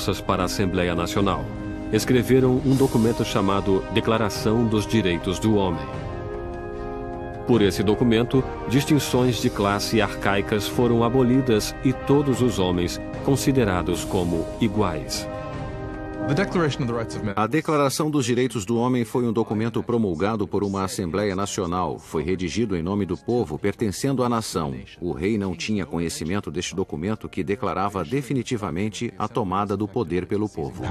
forças para a Assembleia Nacional. Escreveram um documento chamado Declaração dos Direitos do Homem. Por esse documento, distinções de classe arcaicas foram abolidas e todos os homens considerados como iguais. A Declaração dos Direitos do Homem foi um documento promulgado por uma Assembleia Nacional. Foi redigido em nome do povo pertencendo à nação. O rei não tinha conhecimento deste documento que declarava definitivamente a tomada do poder pelo povo.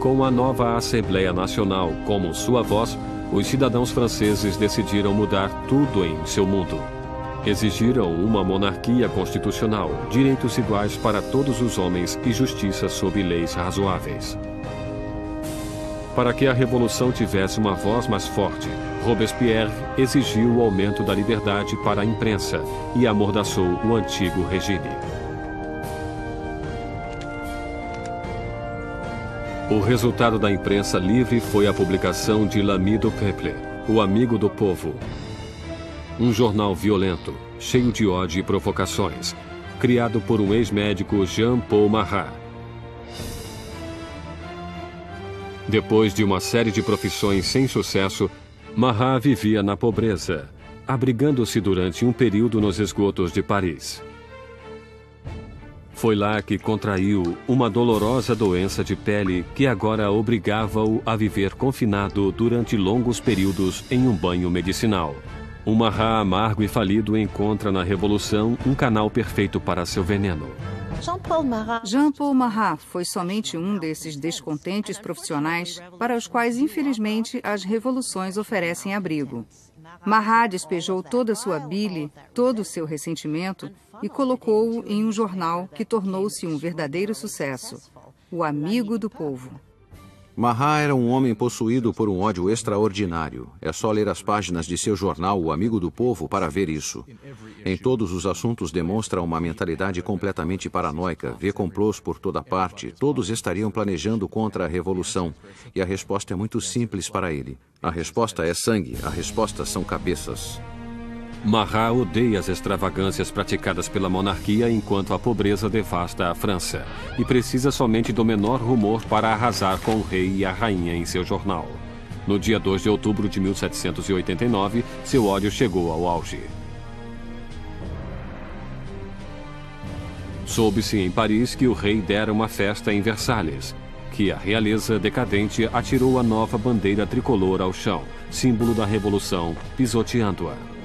Com a nova Assembleia Nacional como sua voz, os cidadãos franceses decidiram mudar tudo em seu mundo. Exigiram uma monarquia constitucional, direitos iguais para todos os homens e justiça sob leis razoáveis. Para que a revolução tivesse uma voz mais forte, Robespierre exigiu o aumento da liberdade para a imprensa e amordaçou o antigo regime. O resultado da imprensa livre foi a publicação de L'Ami do Peuple, o amigo do povo, um jornal violento, cheio de ódio e provocações, criado por um ex-médico Jean-Paul Marat. Depois de uma série de profissões sem sucesso, Marat vivia na pobreza, abrigando-se durante um período nos esgotos de Paris. Foi lá que contraiu uma dolorosa doença de pele que agora obrigava-o a viver confinado durante longos períodos em um banho medicinal. Um Marat amargo e falido encontra na Revolução um canal perfeito para seu veneno. Jean-Paul Marat. Foi somente um desses descontentes profissionais para os quais, infelizmente, as revoluções oferecem abrigo. Marat despejou toda a sua bile, todo o seu ressentimento e colocou-o em um jornal que tornou-se um verdadeiro sucesso, O Amigo do Povo. Marat era um homem possuído por um ódio extraordinário. É só ler as páginas de seu jornal O Amigo do Povo para ver isso. Em todos os assuntos demonstra uma mentalidade completamente paranoica, vê complôs por toda parte, todos estariam planejando contra a revolução. E a resposta é muito simples para ele. A resposta é sangue, a resposta são cabeças. Marat odeia as extravagâncias praticadas pela monarquia enquanto a pobreza devasta a França e precisa somente do menor rumor para arrasar com o rei e a rainha em seu jornal. No dia 2 de outubro de 1789, seu ódio chegou ao auge. Soube-se em Paris que o rei dera uma festa em Versalhes, que a realeza decadente atirou a nova bandeira tricolor ao chão, símbolo da revolução, pisoteando-a.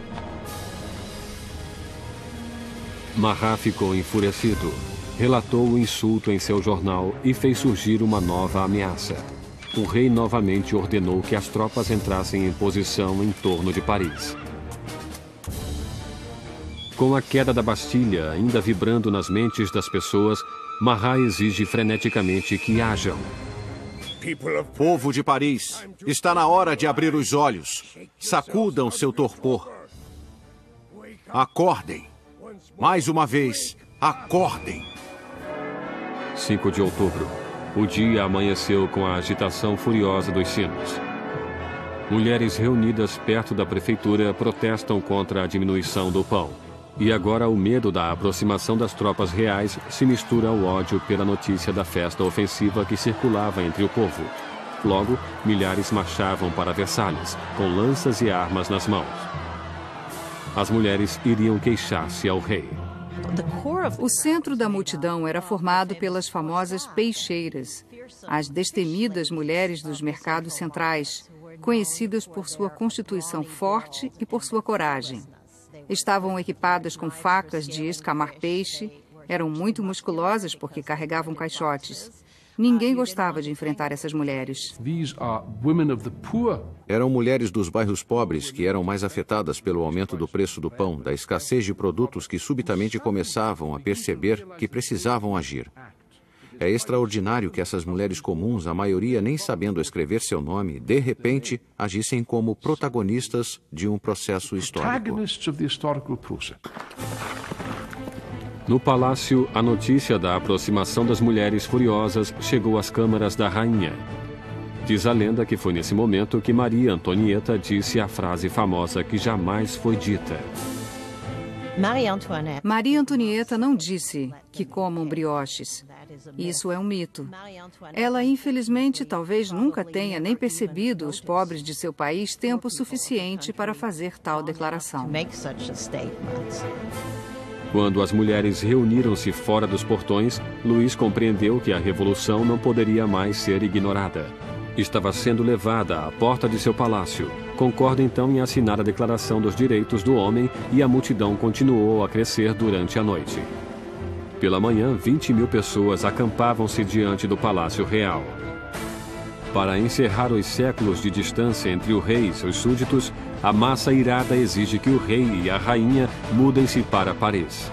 Marat ficou enfurecido. Relatou o insulto em seu jornal e fez surgir uma nova ameaça. O rei novamente ordenou que as tropas entrassem em posição em torno de Paris. Com a queda da Bastilha ainda vibrando nas mentes das pessoas, Marat exige freneticamente que hajam. Povo de Paris, está na hora de abrir os olhos. Sacudam seu torpor. Acordem. Mais uma vez, acordem. 5 de outubro. O dia amanheceu com a agitação furiosa dos sinos. Mulheres reunidas perto da prefeitura protestam contra a diminuição do pão. E agora o medo da aproximação das tropas reais se mistura ao ódio pela notícia da festa ofensiva que circulava entre o povo. Logo, milhares marchavam para Versalhes, com lanças e armas nas mãos. As mulheres iriam queixar-se ao rei. O centro da multidão era formado pelas famosas peixeiras, as destemidas mulheres dos mercados centrais, conhecidas por sua constituição forte e por sua coragem. Estavam equipadas com facas de escamar peixe, eram muito musculosas porque carregavam caixotes Ninguém gostava de enfrentar essas mulheres. Eram mulheres dos bairros pobres que eram mais afetadas pelo aumento do preço do pão, da escassez de produtos que subitamente começavam a perceber que precisavam agir. É extraordinário que essas mulheres comuns, a maioria nem sabendo escrever seu nome, de repente agissem como protagonistas de um processo histórico. No palácio, a notícia da aproximação das mulheres furiosas chegou às câmaras da rainha. Diz a lenda que foi nesse momento que Maria Antonieta disse a frase famosa que jamais foi dita. Maria Antonieta não disse que comam brioches. Isso é um mito. Ela, infelizmente, talvez nunca tenha nem percebido os pobres de seu país tempo suficiente para fazer tal declaração. Quando as mulheres reuniram-se fora dos portões, Luiz compreendeu que a revolução não poderia mais ser ignorada. Estava sendo levada à porta de seu palácio. Concorda então em assinar a Declaração dos Direitos do Homem e a multidão continuou a crescer durante a noite. Pela manhã, 20 mil pessoas acampavam-se diante do Palácio Real. Para encerrar os séculos de distância entre o rei e seus súditos, a massa irada exige que o rei e a rainha mudem-se para Paris.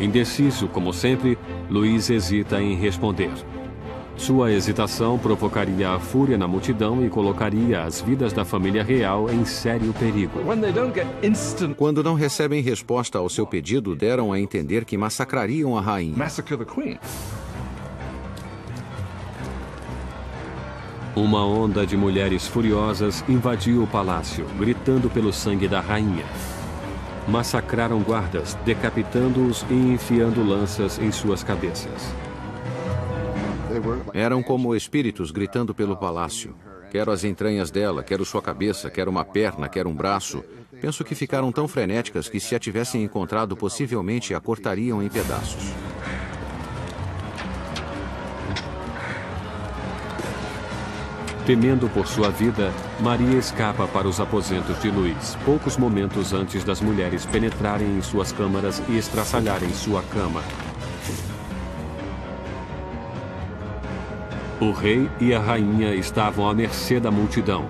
Indeciso, como sempre, Luiz hesita em responder. Sua hesitação provocaria a fúria na multidão e colocaria as vidas da família real em sério perigo. Quando não recebem resposta ao seu pedido, deram a entender que massacrariam a rainha. Uma onda de mulheres furiosas invadiu o palácio, gritando pelo sangue da rainha. Massacraram guardas, decapitando-os e enfiando lanças em suas cabeças. Eram como espíritos gritando pelo palácio. Quero as entranhas dela, quero sua cabeça, quero uma perna, quero um braço. Penso que ficaram tão frenéticas que, se a tivessem encontrado, possivelmente a cortariam em pedaços. Temendo por sua vida, Maria escapa para os aposentos de Luiz, poucos momentos antes das mulheres penetrarem em suas câmaras e estraçalharem sua cama. O rei e a rainha estavam à mercê da multidão.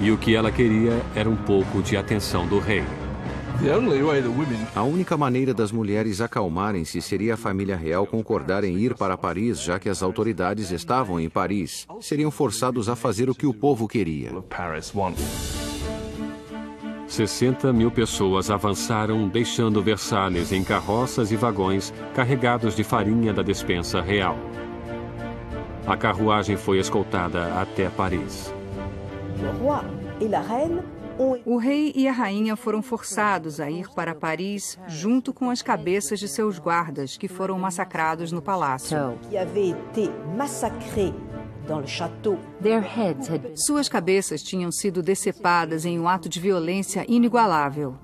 E o que ela queria era um pouco de atenção do rei. A única maneira das mulheres acalmarem-se seria a família real concordar em ir para Paris, já que as autoridades estavam em Paris. Seriam forçados a fazer o que o povo queria. 60 mil pessoas avançaram, deixando Versalhes em carroças e vagões carregados de farinha da despensa real. A carruagem foi escoltada até Paris. O rei e a rainha foram forçados a ir para Paris junto com as cabeças de seus guardas que foram massacrados no palácio. Suas cabeças tinham sido decepadas em um ato de violência inigualável.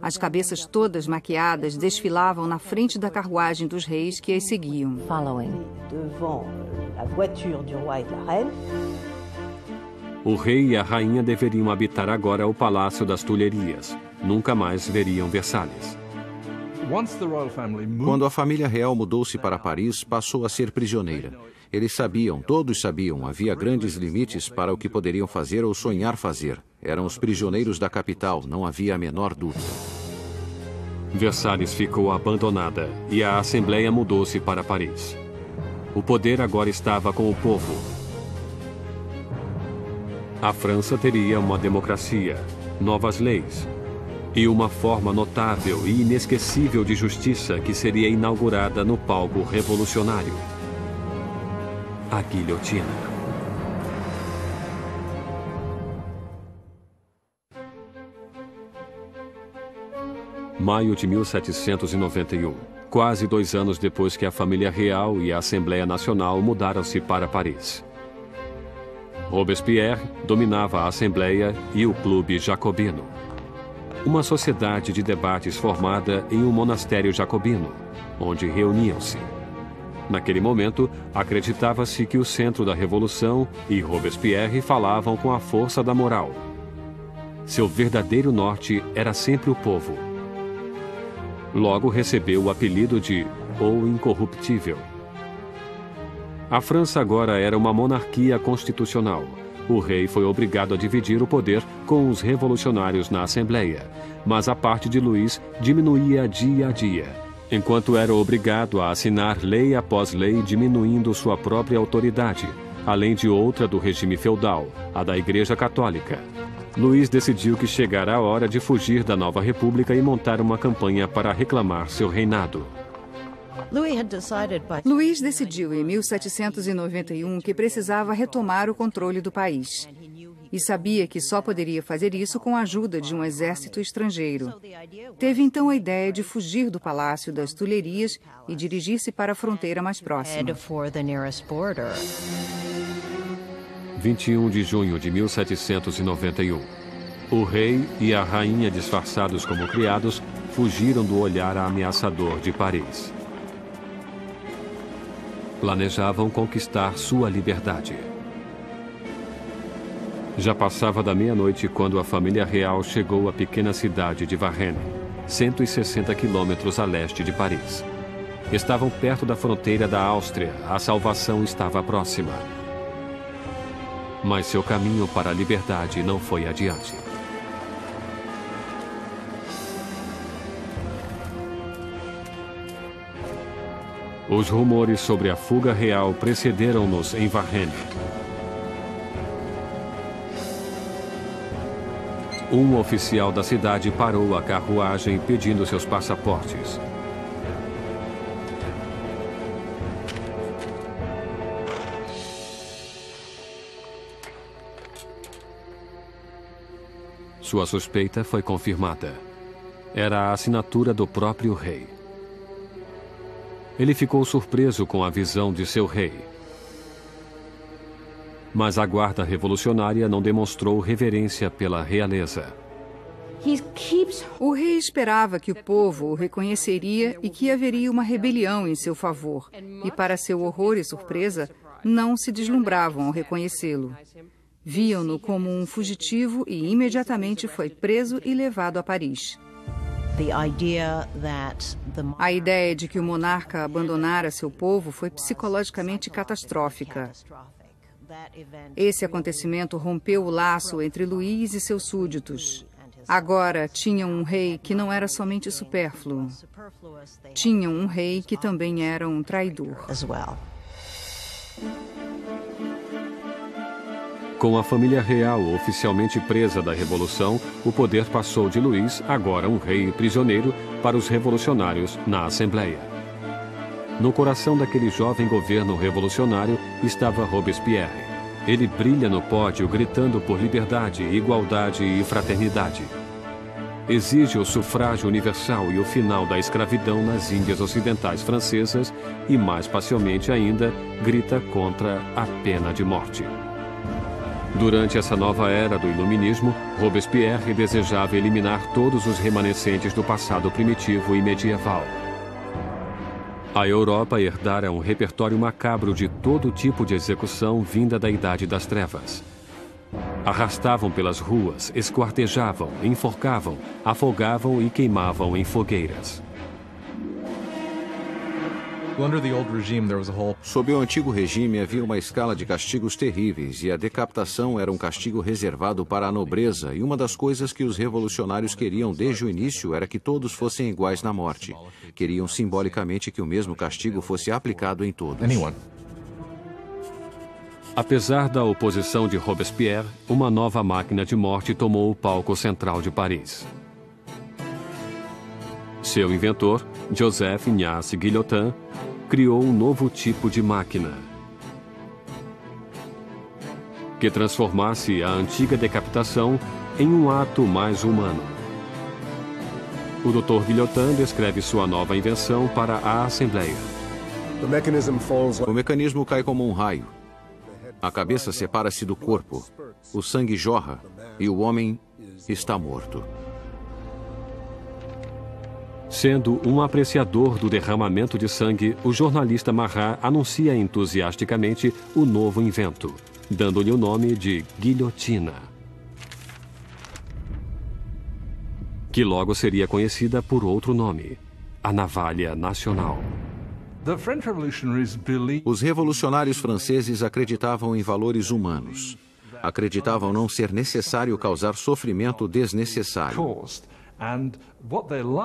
As cabeças todas maquiadas desfilavam na frente da carruagem dos reis que as seguiam. O rei e a rainha deveriam habitar agora o Palácio das Tulherias. Nunca mais veriam Versalhes. Quando a família real mudou-se para Paris, passou a ser prisioneira. Eles sabiam, todos sabiam, havia grandes limites para o que poderiam fazer ou sonhar fazer. Eram os prisioneiros da capital, não havia a menor dúvida. Versalhes ficou abandonada e a Assembleia mudou-se para Paris. O poder agora estava com o povo. A França teria uma democracia, novas leis e uma forma notável e inesquecível de justiça que seria inaugurada no palco revolucionário a guilhotina. Maio de 1791, quase dois anos depois que a família real e a Assembleia Nacional mudaram-se para Paris. Robespierre dominava a Assembleia e o Clube Jacobino, uma sociedade de debates formada em um monastério jacobino, onde reuniam-se Naquele momento, acreditava-se que o centro da revolução e Robespierre falavam com a força da moral. Seu verdadeiro norte era sempre o povo. Logo recebeu o apelido de O Incorruptível. A França agora era uma monarquia constitucional. O rei foi obrigado a dividir o poder com os revolucionários na Assembleia, mas a parte de Luís diminuía dia a dia enquanto era obrigado a assinar lei após lei diminuindo sua própria autoridade, além de outra do regime feudal, a da Igreja Católica. Luís decidiu que chegara a hora de fugir da nova república e montar uma campanha para reclamar seu reinado. Luís decidiu em 1791 que precisava retomar o controle do país. e sabia que só poderia fazer isso com a ajuda de um exército estrangeiro. Teve então a ideia de fugir do Palácio das Tulherias e dirigir-se para a fronteira mais próxima. 21 de junho de 1791. O rei e a rainha, disfarçados como criados, fugiram do olhar ameaçador de Paris. Planejavam conquistar sua liberdade. Já passava da meia-noite quando a família real chegou à pequena cidade de Varennes, 160 quilômetros a leste de Paris. Estavam perto da fronteira da Áustria, a salvação estava próxima. Mas seu caminho para a liberdade não foi adiante. Os rumores sobre a fuga real precederam-nos em Varennes. Um oficial da cidade parou a carruagem pedindo seus passaportes. Sua suspeita foi confirmada. Era a assinatura do próprio rei. Ele ficou surpreso com a visão de seu rei. Mas a guarda revolucionária não demonstrou reverência pela realeza. O rei esperava que o povo o reconheceria e que haveria uma rebelião em seu favor. E, para seu horror e surpresa, não se deslumbravam ao reconhecê-lo. Viam-no como um fugitivo e imediatamente foi preso e levado a Paris. A ideia de que o monarca abandonara seu povo foi psicologicamente catastrófica. Esse acontecimento rompeu o laço entre Luís e seus súditos. Agora tinham um rei que não era somente supérfluo. Tinham um rei que também era um traidor. Com a família real oficialmente presa da Revolução, o poder passou de Luís, agora um rei prisioneiro, para os revolucionários na Assembleia. No coração daquele jovem governo revolucionário estava Robespierre. Ele brilha no pódio gritando por liberdade, igualdade e fraternidade. Exige o sufrágio universal e o final da escravidão nas Índias Ocidentais Francesas e, mais pacialmente ainda, grita contra a pena de morte. Durante essa nova era do Iluminismo, Robespierre desejava eliminar todos os remanescentes do passado primitivo e medieval. A Europa herdara um repertório macabro de todo tipo de execução vinda da Idade das Trevas. Arrastavam pelas ruas, esquartejavam, enforcavam, afogavam e queimavam em fogueiras. Sob o antigo regime havia uma escala de castigos terríveis e a decapitação era um castigo reservado para a nobreza e uma das coisas que os revolucionários queriam desde o início era que todos fossem iguais na morte. Queriam simbolicamente que o mesmo castigo fosse aplicado em todos. Apesar da oposição de Robespierre, uma nova máquina de morte tomou o palco central de Paris. Seu inventor, Joseph Ignace Guillotin, criou um novo tipo de máquina que transformasse a antiga decapitação em um ato mais humano. O Dr. Guillotin descreve sua nova invenção para a Assembleia. O mecanismo cai como um raio. A cabeça separa-se do corpo, o sangue jorra e o homem está morto. Sendo um apreciador do derramamento de sangue, o jornalista Marat anuncia entusiasticamente o novo invento, dando-lhe o nome de guilhotina. Que logo seria conhecida por outro nome, a Navalha Nacional. Os revolucionários franceses acreditavam em valores humanos. Acreditavam não ser necessário causar sofrimento desnecessário.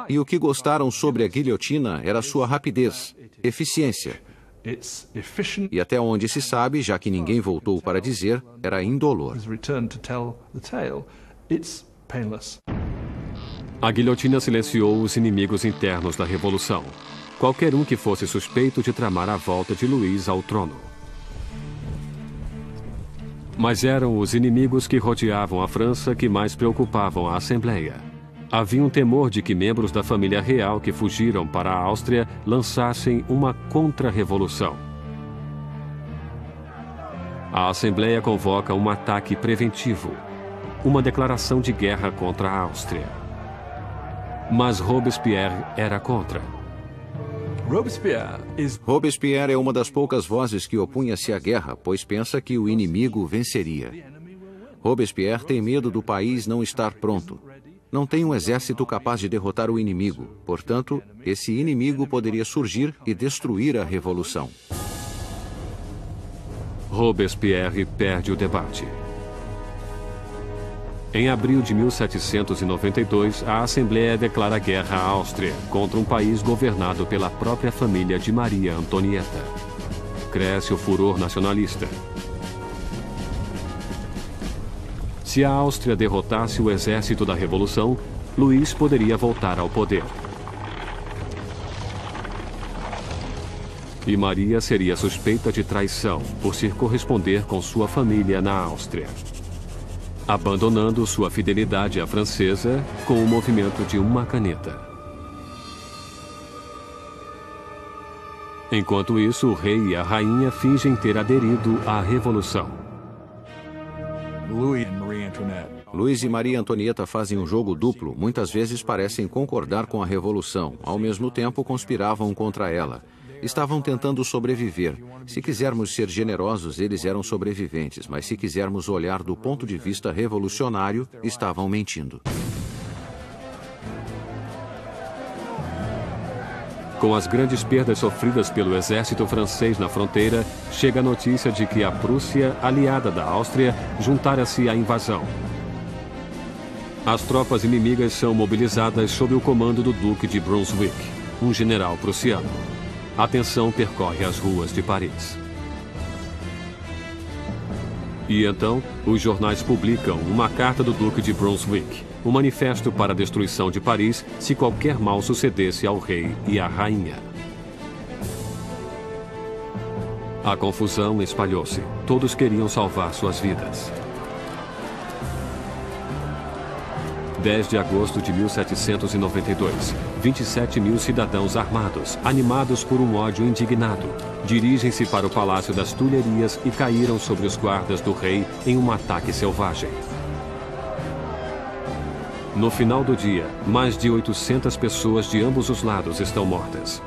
E o que gostaram sobre a guilhotina era sua rapidez, eficiência. E até onde se sabe, já que ninguém voltou para dizer, era indolor. A guilhotina silenciou os inimigos internos da Revolução. Qualquer um que fosse suspeito de tramar a volta de Luís ao trono. Mas eram os inimigos que rodeavam a França que mais preocupavam a Assembleia. Havia um temor de que membros da família real que fugiram para a Áustria lançassem uma contra-revolução. A Assembleia convoca um ataque preventivo, uma declaração de guerra contra a Áustria. Mas Robespierre era contra. Robespierre é uma das poucas vozes que opunha-se à guerra, pois pensa que o inimigo venceria. Robespierre tem medo do país não estar pronto. Não tem um exército capaz de derrotar o inimigo. Portanto, esse inimigo poderia surgir e destruir a revolução. Robespierre perde o debate. Em abril de 1792, a Assembleia declara guerra à Áustria contra um país governado pela própria família de Maria Antonieta. Cresce o furor nacionalista. Se a Áustria derrotasse o exército da Revolução, Luís poderia voltar ao poder. E Maria seria suspeita de traição por se corresponder com sua família na Áustria abandonando sua fidelidade à francesa com o movimento de uma caneta. Enquanto isso, o rei e a rainha fingem ter aderido à revolução. Luiz e Maria Antonieta fazem um jogo duplo, muitas vezes parecem concordar com a revolução, ao mesmo tempo conspiravam contra ela. Estavam tentando sobreviver. Se quisermos ser generosos, eles eram sobreviventes, mas se quisermos olhar do ponto de vista revolucionário, estavam mentindo. Com as grandes perdas sofridas pelo exército francês na fronteira, chega a notícia de que a Prússia, aliada da Áustria, juntara-se à invasão. As tropas inimigas são mobilizadas sob o comando do Duque de Brunswick, um general prussiano. A tensão percorre as ruas de Paris. E então, os jornais publicam uma carta do Duque de Brunswick, um manifesto para a destruição de Paris se qualquer mal sucedesse ao rei e à rainha. A confusão espalhou-se. Todos queriam salvar suas vidas. 10 de agosto de 1792. 27 mil cidadãos armados, animados por um ódio indignado, dirigem-se para o Palácio das Tulherias e caíram sobre os guardas do rei em um ataque selvagem. No final do dia, mais de 800 pessoas de ambos os lados estão mortas.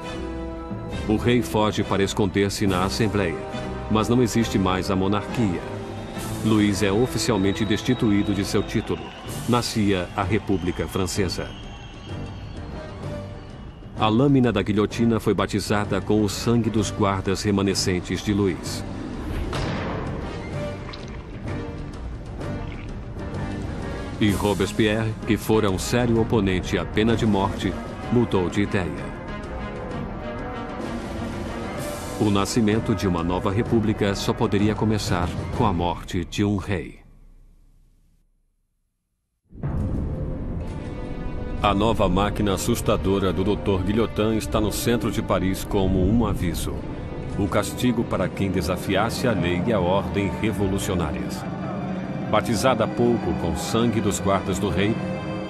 O rei foge para esconder-se na Assembleia, mas não existe mais a monarquia. Luís é oficialmente destituído de seu título. Nascia a República Francesa. A lâmina da guilhotina foi batizada com o sangue dos guardas remanescentes de Luís. E Robespierre, que fora um sério oponente à pena de morte, mudou de ideia. O nascimento de uma nova república só poderia começar com a morte de um rei. A nova máquina assustadora do Dr. Guilhotin está no centro de Paris como um aviso. O castigo para quem desafiasse a lei e a ordem revolucionárias. Batizada há pouco com sangue dos guardas do rei,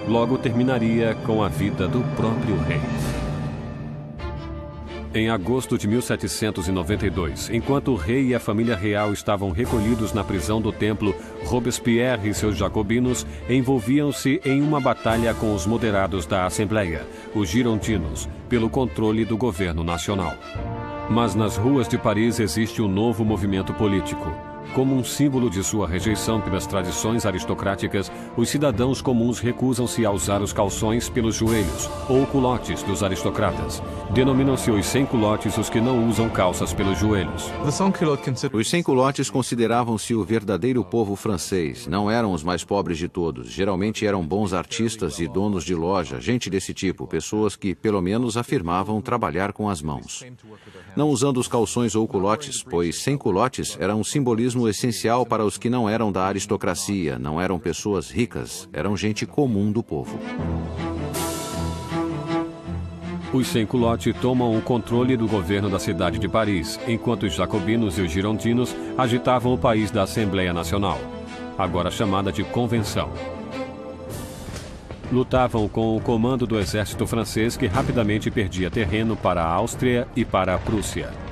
logo terminaria com a vida do próprio rei. Em agosto de 1792, enquanto o rei e a família real estavam recolhidos na prisão do templo, Robespierre e seus jacobinos envolviam-se em uma batalha com os moderados da Assembleia, os girondinos, pelo controle do governo nacional. Mas nas ruas de Paris existe um novo movimento político como um símbolo de sua rejeição pelas tradições aristocráticas, os cidadãos comuns recusam-se a usar os calções pelos joelhos, ou culotes dos aristocratas. Denominam-se os sem culotes os que não usam calças pelos joelhos. Os sem culotes consideravam-se o verdadeiro povo francês. Não eram os mais pobres de todos. Geralmente eram bons artistas e donos de loja, gente desse tipo, pessoas que, pelo menos, afirmavam trabalhar com as mãos. Não usando os calções ou culotes, pois sem culotes era um simbolismo essencial para os que não eram da aristocracia, não eram pessoas ricas, eram gente comum do povo. Os sem-culotte tomam o controle do governo da cidade de Paris, enquanto os jacobinos e os girondinos agitavam o país da Assembleia Nacional, agora chamada de Convenção. Lutavam com o comando do exército francês que rapidamente perdia terreno para a Áustria e para a Prússia.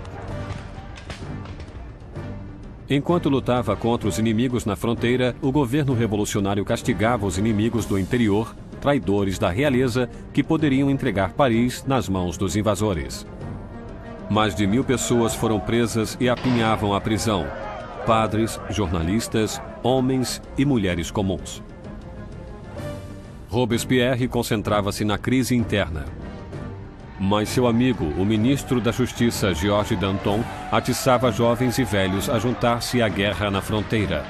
Enquanto lutava contra os inimigos na fronteira, o governo revolucionário castigava os inimigos do interior, traidores da realeza, que poderiam entregar Paris nas mãos dos invasores. Mais de mil pessoas foram presas e apinhavam a prisão. Padres, jornalistas, homens e mulheres comuns. Robespierre concentrava-se na crise interna. Mas seu amigo, o ministro da Justiça, Georges Danton, atiçava jovens e velhos a juntar-se à guerra na fronteira.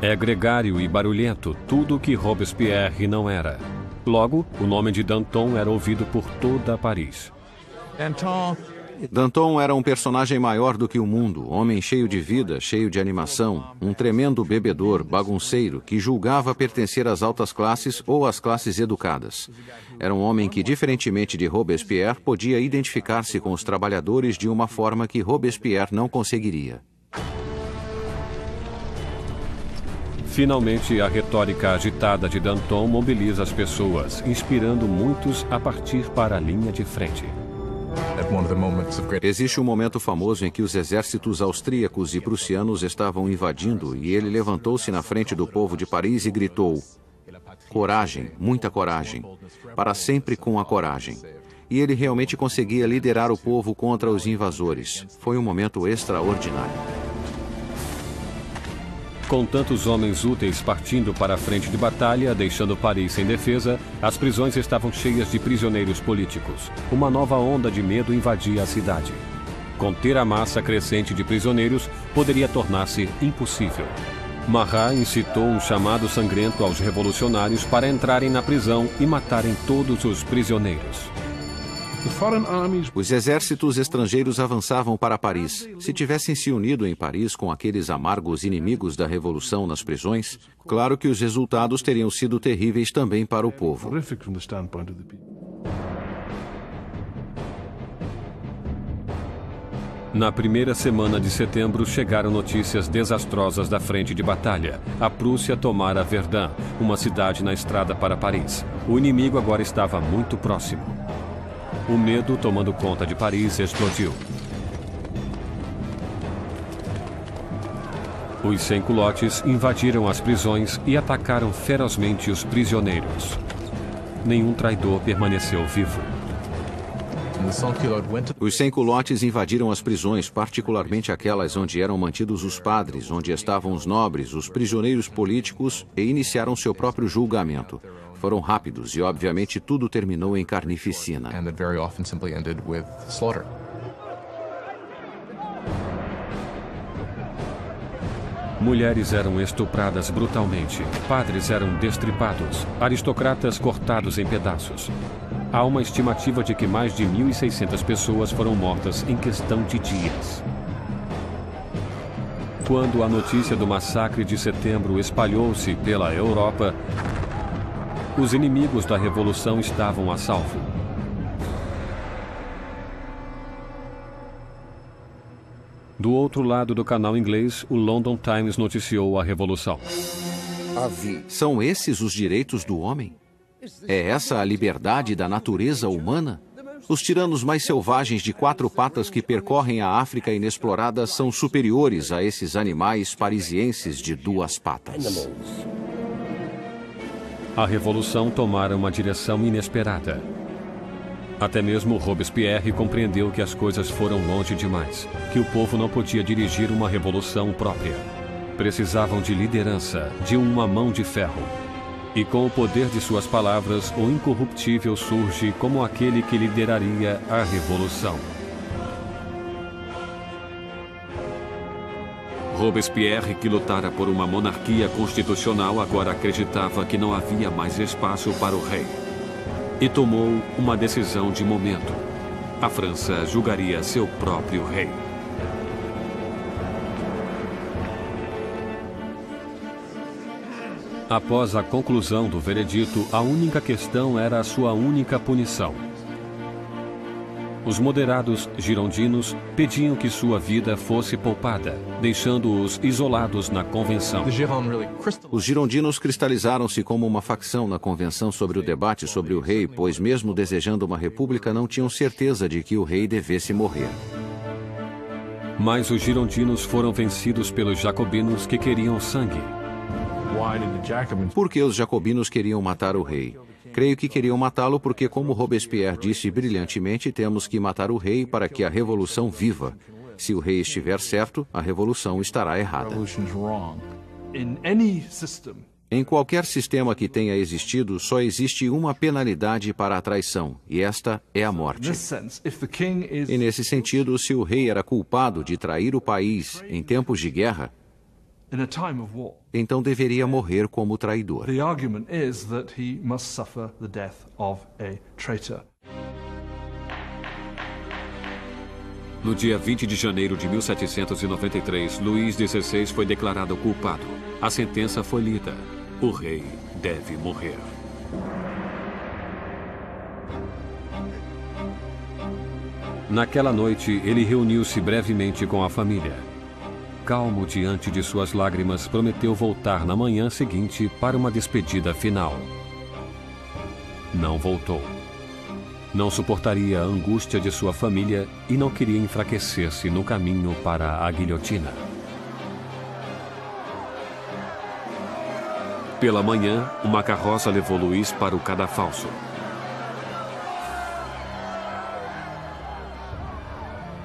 É gregário e barulhento tudo o que Robespierre não era. Logo, o nome de Danton era ouvido por toda Paris. Danton Danton era um personagem maior do que o mundo, homem cheio de vida, cheio de animação, um tremendo bebedor, bagunceiro, que julgava pertencer às altas classes ou às classes educadas. Era um homem que, diferentemente de Robespierre, podia identificar-se com os trabalhadores de uma forma que Robespierre não conseguiria. Finalmente, a retórica agitada de Danton mobiliza as pessoas, inspirando muitos a partir para a linha de frente. Existe um momento famoso em que os exércitos austríacos e prussianos estavam invadindo e ele levantou-se na frente do povo de Paris e gritou: Coragem, muita coragem, para sempre com a coragem. E ele realmente conseguia liderar o povo contra os invasores. Foi um momento extraordinário. Com tantos homens úteis partindo para a frente de batalha, deixando Paris sem defesa, as prisões estavam cheias de prisioneiros políticos. Uma nova onda de medo invadia a cidade. Conter a massa crescente de prisioneiros poderia tornar-se impossível. Marat incitou um chamado sangrento aos revolucionários para entrarem na prisão e matarem todos os prisioneiros. Os exércitos estrangeiros avançavam para Paris. Se tivessem se unido em Paris com aqueles amargos inimigos da revolução nas prisões, claro que os resultados teriam sido terríveis também para o povo. Na primeira semana de setembro chegaram notícias desastrosas da frente de batalha. A Prússia tomara Verdun, uma cidade na estrada para Paris. O inimigo agora estava muito próximo. O medo, tomando conta de Paris, explodiu. Os sem-culotes invadiram as prisões e atacaram ferozmente os prisioneiros. Nenhum traidor permaneceu vivo. Os sem-culotes invadiram as prisões, particularmente aquelas onde eram mantidos os padres, onde estavam os nobres, os prisioneiros políticos, e iniciaram seu próprio julgamento foram rápidos e, obviamente, tudo terminou em carnificina. Mulheres eram estupradas brutalmente, padres eram destripados, aristocratas cortados em pedaços. Há uma estimativa de que mais de 1.600 pessoas foram mortas em questão de dias. Quando a notícia do massacre de setembro espalhou-se pela Europa, os inimigos da revolução estavam a salvo. Do outro lado do canal inglês, o London Times noticiou a revolução. São esses os direitos do homem? É essa a liberdade da natureza humana? Os tiranos mais selvagens de quatro patas que percorrem a África inexplorada são superiores a esses animais parisienses de duas patas. A revolução tomara uma direção inesperada. Até mesmo Robespierre compreendeu que as coisas foram longe demais, que o povo não podia dirigir uma revolução própria. Precisavam de liderança, de uma mão de ferro. E com o poder de suas palavras, o incorruptível surge como aquele que lideraria a revolução. Robespierre, que lutara por uma monarquia constitucional, agora acreditava que não havia mais espaço para o rei. E tomou uma decisão de momento. A França julgaria seu próprio rei. Após a conclusão do veredito, a única questão era a sua única punição. Os moderados girondinos pediam que sua vida fosse poupada, deixando-os isolados na convenção. Os girondinos cristalizaram-se como uma facção na convenção sobre o debate sobre o rei, pois, mesmo desejando uma república, não tinham certeza de que o rei devesse morrer. Mas os girondinos foram vencidos pelos jacobinos que queriam sangue. Por que os jacobinos queriam matar o rei? Creio que queriam matá-lo porque, como Robespierre disse brilhantemente, temos que matar o rei para que a revolução viva. Se o rei estiver certo, a revolução estará errada. Em qualquer sistema que tenha existido, só existe uma penalidade para a traição, e esta é a morte. E nesse sentido, se o rei era culpado de trair o país em tempos de guerra, então deveria morrer como traidor. The argument is that he must suffer the death of a traitor. No dia 20 de janeiro de 1793, Luís XVI foi declarado culpado. A sentença foi lida. O rei deve morrer. Naquela noite, ele reuniu-se brevemente com a família calmo diante de suas lágrimas, prometeu voltar na manhã seguinte para uma despedida final. Não voltou. Não suportaria a angústia de sua família e não queria enfraquecer-se no caminho para a guilhotina. Pela manhã, uma carroça levou Luiz para o cadafalso.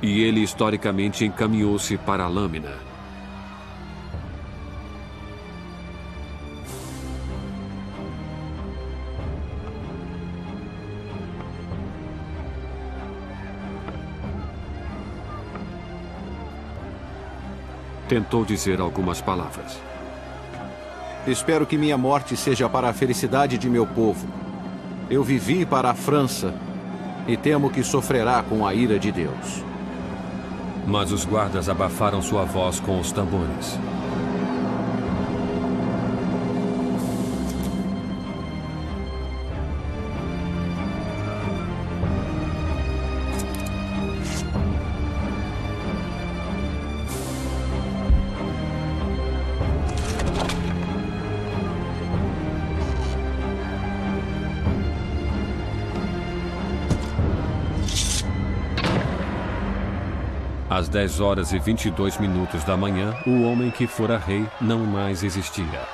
E ele historicamente encaminhou-se para a lâmina. Tentou dizer algumas palavras. Espero que minha morte seja para a felicidade de meu povo. Eu vivi para a França e temo que sofrerá com a ira de Deus. Mas os guardas abafaram sua voz com os tambores. 10 horas e 22 minutos da manhã, o homem que fora rei não mais existia.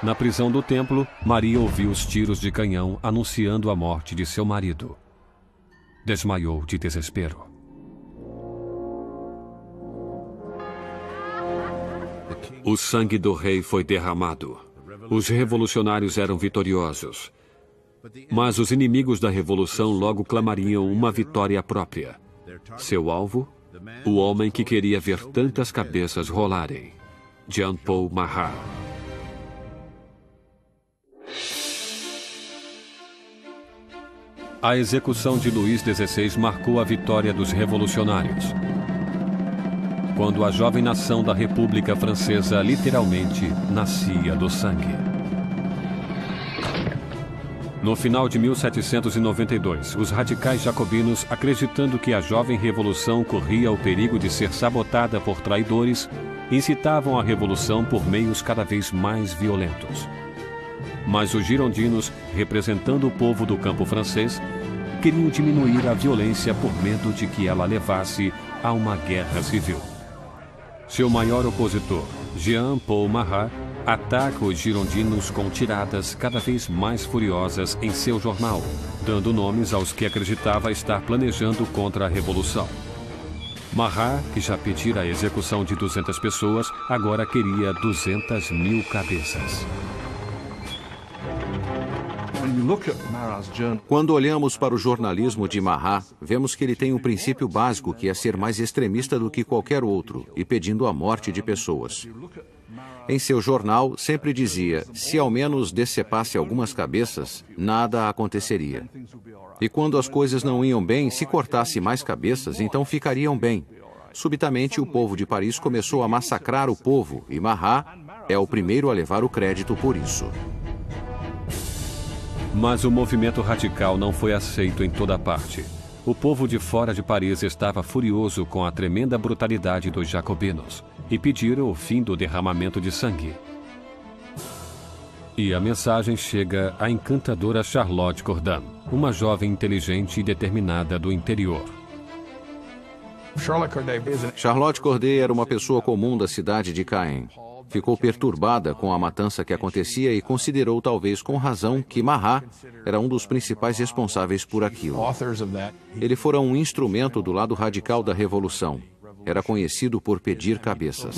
Na prisão do templo, Maria ouviu os tiros de canhão anunciando a morte de seu marido. Desmaiou de desespero. O sangue do rei foi derramado. Os revolucionários eram vitoriosos. Mas os inimigos da revolução logo clamariam uma vitória própria. Seu alvo o homem que queria ver tantas cabeças rolarem. Jean Paul Marat. A execução de Luís XVI marcou a vitória dos revolucionários. Quando a jovem nação da República Francesa literalmente nascia do sangue. No final de 1792, os radicais jacobinos, acreditando que a jovem revolução corria o perigo de ser sabotada por traidores, incitavam a revolução por meios cada vez mais violentos. Mas os girondinos, representando o povo do campo francês, queriam diminuir a violência por medo de que ela levasse a uma guerra civil. Seu maior opositor, Jean Paul Marat, ataca os girondinos com tiradas cada vez mais furiosas em seu jornal, dando nomes aos que acreditava estar planejando contra a revolução. Marat, que já pedira a execução de 200 pessoas, agora queria 200 mil cabeças. Quando olhamos para o jornalismo de Marat, vemos que ele tem um princípio básico que é ser mais extremista do que qualquer outro e pedindo a morte de pessoas. Em seu jornal, sempre dizia: se ao menos decepasse algumas cabeças, nada aconteceria. E quando as coisas não iam bem, se cortasse mais cabeças, então ficariam bem. Subitamente, o povo de Paris começou a massacrar o povo e Marat é o primeiro a levar o crédito por isso. Mas o movimento radical não foi aceito em toda parte. O povo de fora de Paris estava furioso com a tremenda brutalidade dos jacobinos e pediram o fim do derramamento de sangue. E a mensagem chega à encantadora Charlotte Corday, uma jovem inteligente e determinada do interior. Charlotte Corday era uma pessoa comum da cidade de Caen. Ficou perturbada com a matança que acontecia e considerou, talvez com razão, que Mahat era um dos principais responsáveis por aquilo. Ele fora um instrumento do lado radical da revolução. Era conhecido por pedir cabeças.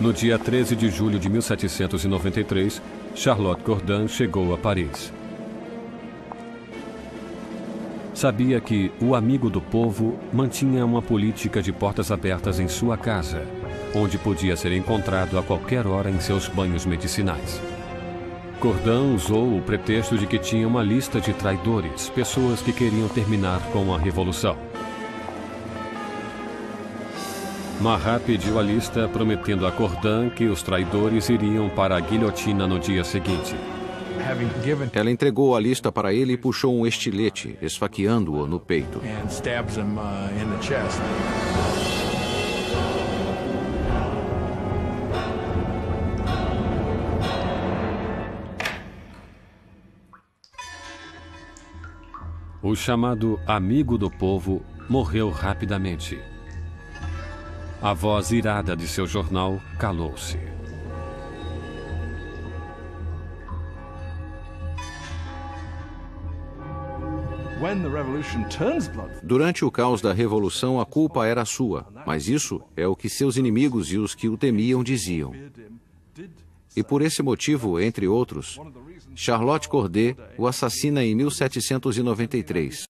No dia 13 de julho de 1793, Charlotte Corday chegou a Paris. Sabia que o amigo do povo mantinha uma política de portas abertas em sua casa, onde podia ser encontrado a qualquer hora em seus banhos medicinais. Cordão usou o pretexto de que tinha uma lista de traidores, pessoas que queriam terminar com a revolução. Marat pediu a lista, prometendo a Cordão que os traidores iriam para a guilhotina no dia seguinte. Ela entregou a lista para ele e puxou um estilete, esfaqueando-o no peito. O chamado amigo do povo morreu rapidamente. A voz irada de seu jornal calou-se. Durante o caos da revolução, a culpa era sua, mas isso é o que seus inimigos e os que o temiam diziam. E por esse motivo, entre outros, Charlotte Corday o assassina em 1793.